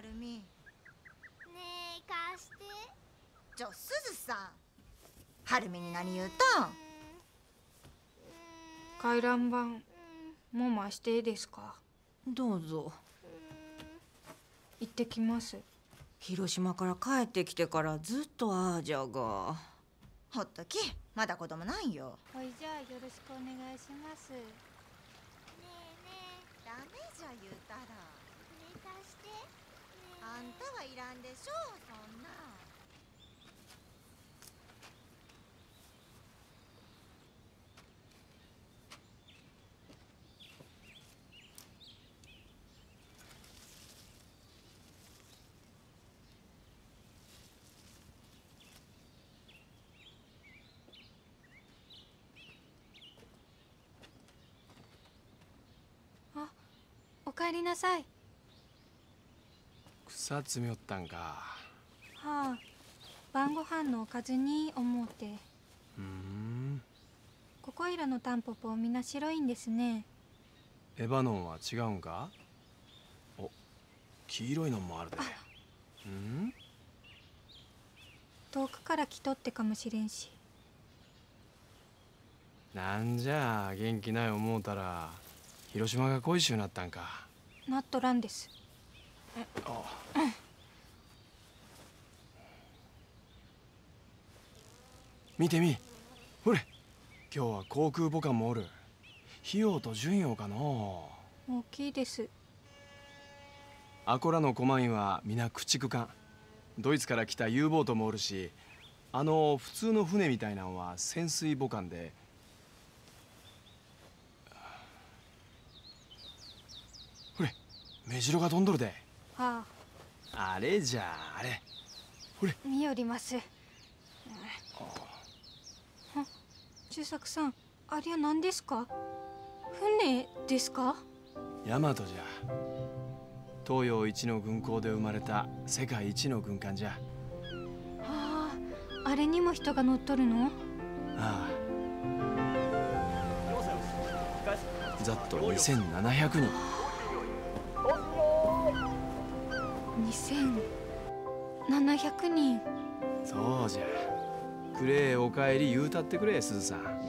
はるみねえ貸して。ちょすずさんはるみに何言うたん？回覧板もう回していいですか？どうぞ。行ってきます。広島から帰ってきてからずっとああじゃが。ほっときまだ子供なんよ。ほいじゃあよろしくお願いしますねえねダメじゃ言うたらえねえ貸してねえあんたはいらんでしょそんな。お帰りなさい。草摘みよったんか。はあ晩ご飯のおかずに思うて。うーん。ここいらのタンポポみな白いんですね。エバノンは違うんか？お黄色いのもあるで。うん？遠くから来とってかもしれんし。なんじゃあ元気ない思うたら広島が恋しゅうなったんか。なっとらんですあ見てみ。ほれ。今日は航空母艦もおる。費用と順用かの大きいです。あこらの狛犬は皆駆逐艦。ドイツから来た U ボートもおるしあの普通の船みたいなんは潜水母艦で。ほれ。目白が飛んどるではあ。あれじゃあれ。見よります。あ中作さんありゃ何ですか？船ですか？大和じゃ。東洋一の軍港で生まれた世界一の軍艦じゃ。あああれにも人が乗っとるの？ああ。ざっと2700人2700人。そうじゃ。くれえおかえり言うたってくれ鈴さん。